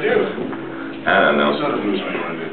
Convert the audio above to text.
do? I don't know. It's not a movie you want to do.